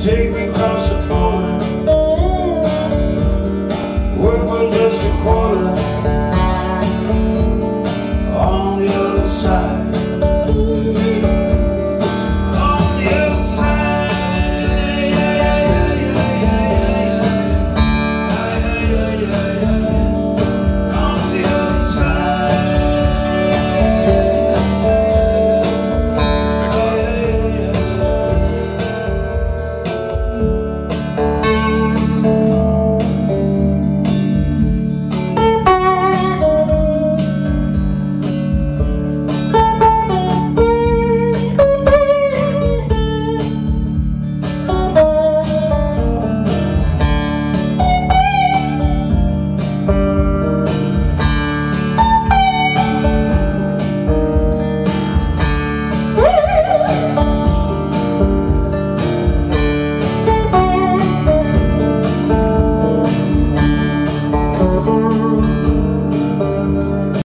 Take me across the border. Work for just a quarter. On the other side.